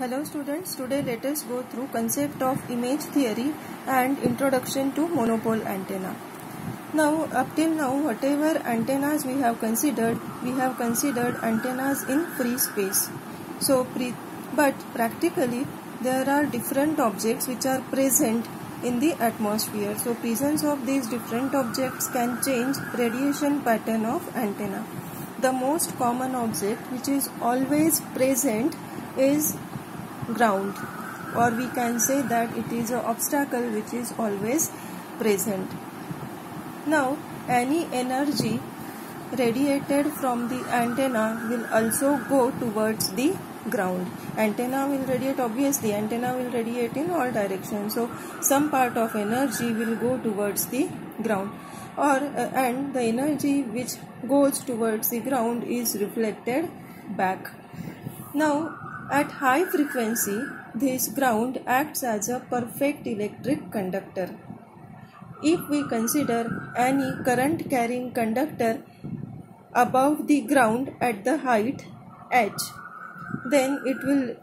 Hello students, today let us go through concept of image theory and introduction to monopole antenna. Now up till now whatever antennas we have considered, we have considered antennas in free space. So but practically there are different objects which are present in the atmosphere. So presence of these different objects can change radiation pattern of antenna. The most common object which is always present is ground or we can say that it is an obstacle which is always present. Now any energy radiated from the antenna will also go towards the ground. Antenna will radiate obviously antenna will radiate in all directions so some part of energy will go towards the ground or uh, and the energy which goes towards the ground is reflected back. Now at high frequency, this ground acts as a perfect electric conductor. If we consider any current carrying conductor above the ground at the height h, then it will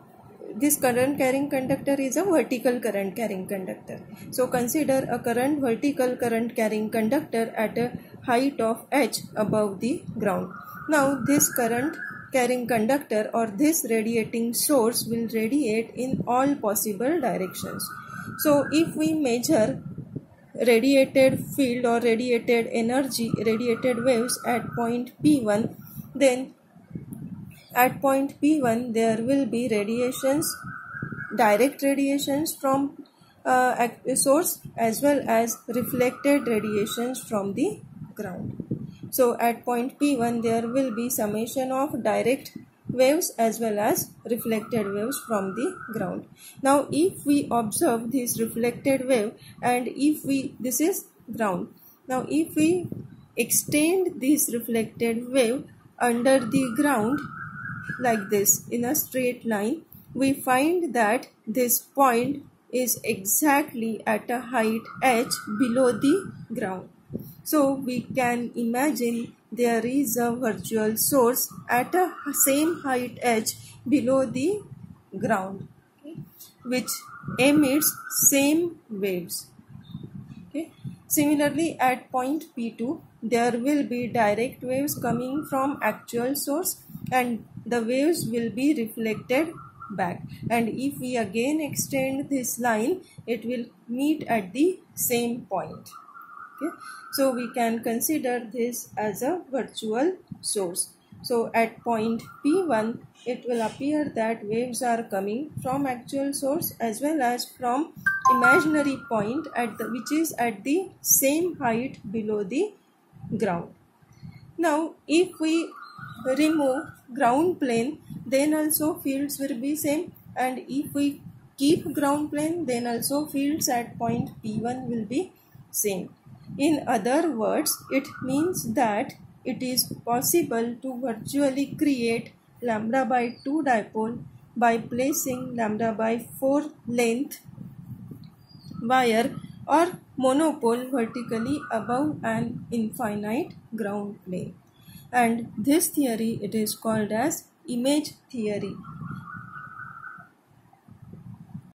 this current carrying conductor is a vertical current carrying conductor. So consider a current vertical current carrying conductor at a height of h above the ground. Now this current carrying conductor or this radiating source will radiate in all possible directions. So if we measure radiated field or radiated energy, radiated waves at point P1, then at point P1 there will be radiations, direct radiations from uh, source as well as reflected radiations from the ground. So at point P1 there will be summation of direct waves as well as reflected waves from the ground. Now if we observe this reflected wave and if we this is ground. Now if we extend this reflected wave under the ground like this in a straight line we find that this point is exactly at a height h below the ground. So we can imagine there is a virtual source at a same height h below the ground okay, which emits same waves. Okay. Similarly at point P2 there will be direct waves coming from actual source and the waves will be reflected back and if we again extend this line it will meet at the same point okay. So we can consider this as a virtual source. So at point p1 it will appear that waves are coming from actual source as well as from imaginary point at the which is at the same height below the ground. Now if we remove ground plane then also fields will be same. And if we keep ground plane then also fields at point p1 will be same in other words, it means that it is possible to virtually create lambda by 2 dipole by placing lambda by 4 length wire or monopole vertically above an infinite ground plane. And this theory it is called as image theory.